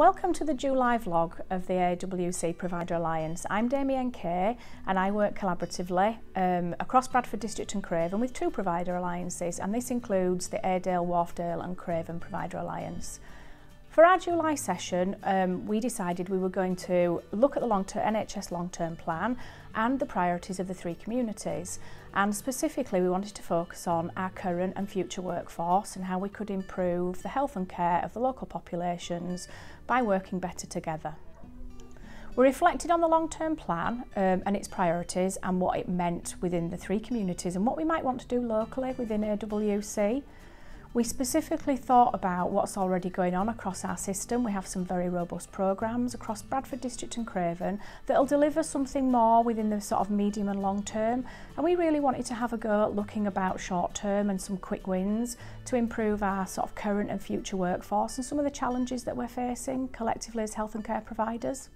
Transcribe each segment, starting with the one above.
Welcome to the July vlog of the AWC Provider Alliance. I'm Damien Kerr and I work collaboratively um, across Bradford District and Craven with two provider alliances and this includes the Airedale, Wharfdale and Craven Provider Alliance. For our July session, um, we decided we were going to look at the long -term, NHS long-term plan and the priorities of the three communities. And specifically, we wanted to focus on our current and future workforce and how we could improve the health and care of the local populations by working better together. We reflected on the long-term plan um, and its priorities and what it meant within the three communities and what we might want to do locally within AWC. We specifically thought about what's already going on across our system. We have some very robust programs across Bradford District and Craven that'll deliver something more within the sort of medium and long term. And we really wanted to have a go at looking about short term and some quick wins to improve our sort of current and future workforce and some of the challenges that we're facing collectively as health and care providers.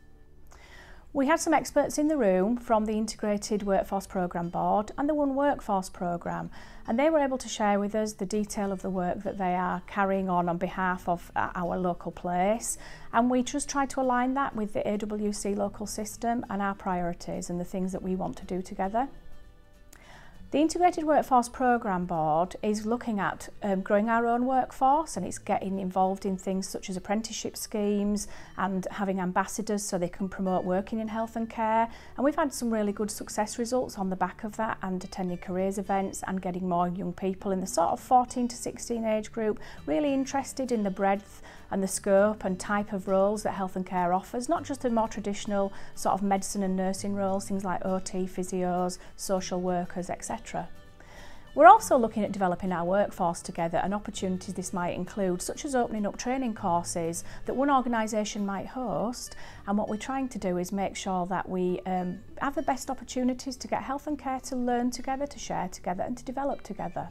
We had some experts in the room from the Integrated Workforce Programme Board and the One Workforce Programme and they were able to share with us the detail of the work that they are carrying on on behalf of uh, our local place and we just tried to align that with the AWC local system and our priorities and the things that we want to do together. The Integrated Workforce Programme Board is looking at um, growing our own workforce and it's getting involved in things such as apprenticeship schemes and having ambassadors so they can promote working in health and care. And we've had some really good success results on the back of that and attending careers events and getting more young people in the sort of 14 to 16 age group really interested in the breadth and the scope and type of roles that health and care offers, not just the more traditional sort of medicine and nursing roles, things like OT, physios, social workers, etc. We're also looking at developing our workforce together and opportunities this might include, such as opening up training courses that one organisation might host. And what we're trying to do is make sure that we um, have the best opportunities to get health and care to learn together, to share together and to develop together.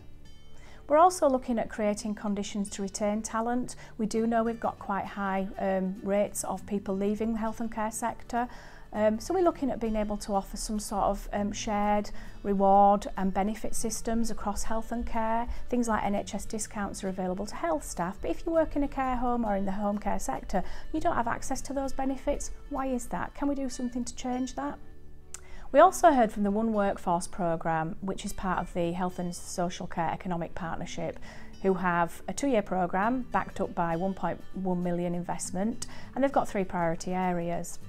We're also looking at creating conditions to retain talent. We do know we've got quite high um, rates of people leaving the health and care sector. Um, so we're looking at being able to offer some sort of um, shared reward and benefit systems across health and care. Things like NHS discounts are available to health staff, but if you work in a care home or in the home care sector, you don't have access to those benefits. Why is that? Can we do something to change that? We also heard from the One Workforce programme, which is part of the Health and Social Care Economic Partnership, who have a two-year programme backed up by 1.1 million investment, and they've got three priority areas.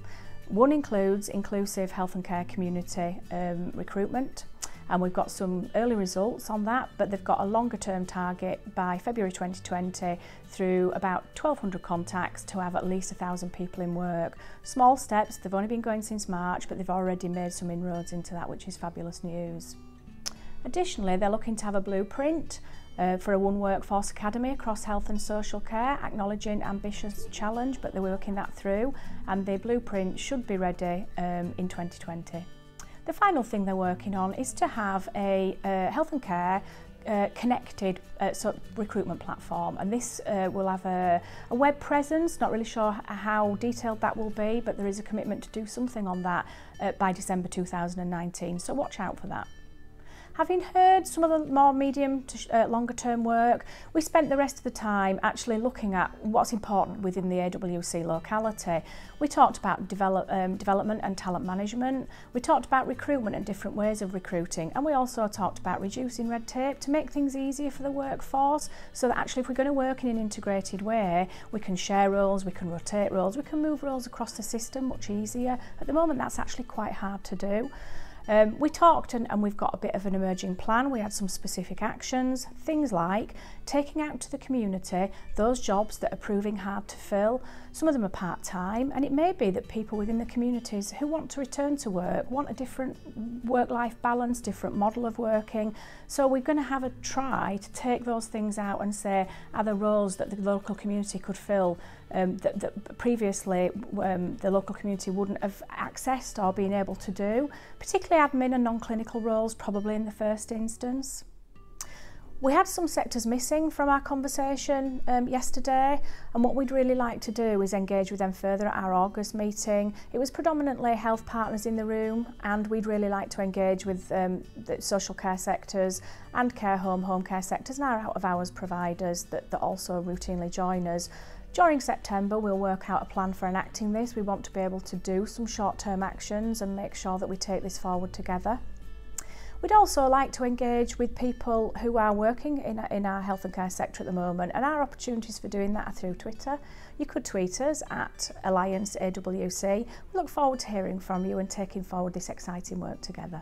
One includes inclusive health and care community um, recruitment, and we've got some early results on that but they've got a longer term target by February 2020 through about 1200 contacts to have at least a thousand people in work. Small steps, they've only been going since March but they've already made some inroads into that which is fabulous news. Additionally, they're looking to have a blueprint uh, for a One Workforce Academy across health and social care, acknowledging ambitious challenge, but they're working that through, and the blueprint should be ready um, in 2020. The final thing they're working on is to have a uh, health and care uh, connected uh, sort of recruitment platform and this uh, will have a, a web presence not really sure how detailed that will be but there is a commitment to do something on that uh, by December 2019 so watch out for that having heard some of the more medium to uh, longer term work, we spent the rest of the time actually looking at what's important within the AWC locality. We talked about develop, um, development and talent management. We talked about recruitment and different ways of recruiting. And we also talked about reducing red tape to make things easier for the workforce so that actually if we're going to work in an integrated way, we can share roles, we can rotate roles, we can move roles across the system much easier. At the moment, that's actually quite hard to do. Um, we talked and, and we've got a bit of an emerging plan. We had some specific actions, things like taking out to the community those jobs that are proving hard to fill. Some of them are part-time and it may be that people within the communities who want to return to work want a different work-life balance, different model of working. So we're going to have a try to take those things out and say, are there roles that the local community could fill um, that, that previously um, the local community wouldn't have accessed or been able to do, particularly admin and non-clinical roles, probably in the first instance. We had some sectors missing from our conversation um, yesterday and what we'd really like to do is engage with them further at our August meeting. It was predominantly health partners in the room and we'd really like to engage with um, the social care sectors and care home, home care sectors and our out of hours providers that, that also routinely join us. During September, we'll work out a plan for enacting this. We want to be able to do some short-term actions and make sure that we take this forward together. We'd also like to engage with people who are working in, in our health and care sector at the moment and our opportunities for doing that are through Twitter. You could tweet us at Alliance AWC. We look forward to hearing from you and taking forward this exciting work together.